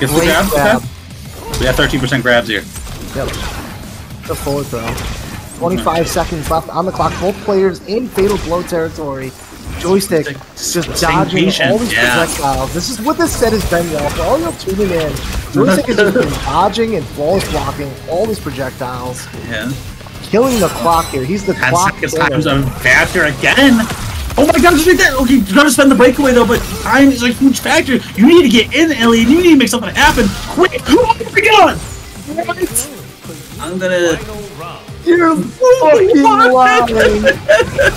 Gets the Great grab. grab. Okay. We have 13% grabs here. Yep. The forward throw. 25 seconds left on the clock. Both players in fatal blow territory. Joystick just dodging all these yeah. projectiles. This is what this set has been, y'all. For all y'all tuning in, Joystick has just been dodging and flawless blocking all these projectiles, Yeah. killing the clock here. He's the 10 clock seconds times I'm faster again. Oh my god, just like that. Okay, you're gonna spend the breakaway though, but time is a huge factor. You need to get in, Ellie, and you need to make something happen quick. Oh my god! What? I'm gonna. You're fucking lying.